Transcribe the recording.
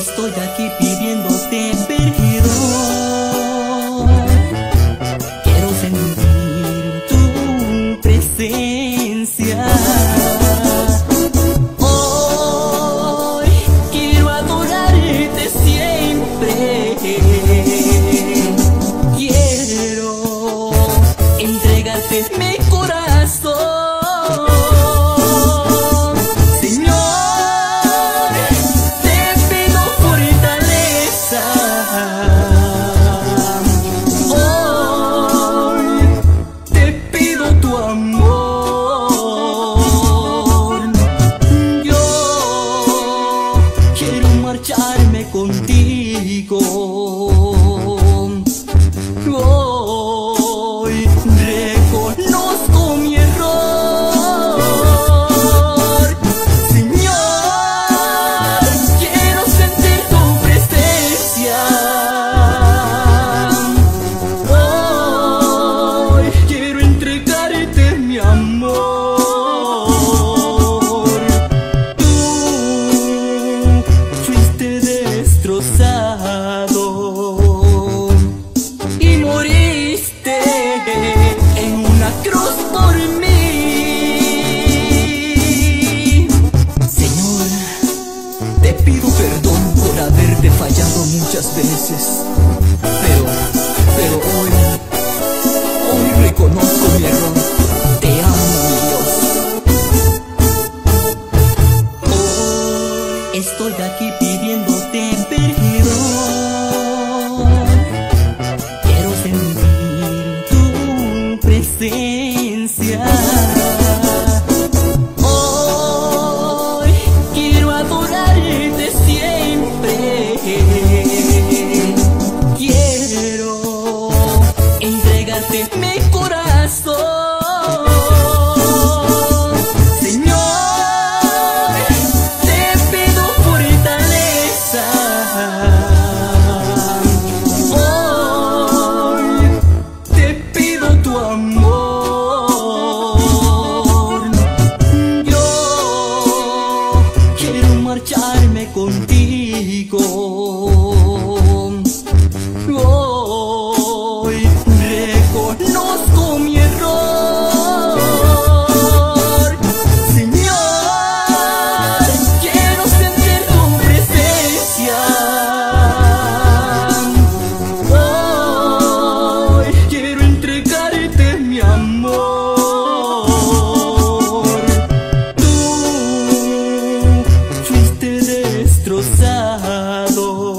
Estoy aquí pidiéndote perdón. Quiero sentir tu presencia. Hoy quiero adorarte siempre. Contigo. Cruz por mí. Señor, te pido perdón por haberte fallado muchas veces, pero, pero hoy, hoy reconozco mi error. Te amo, mi Dios. Hoy estoy aquí pidiéndote perdón. Presencia. marcharme contigo. lado.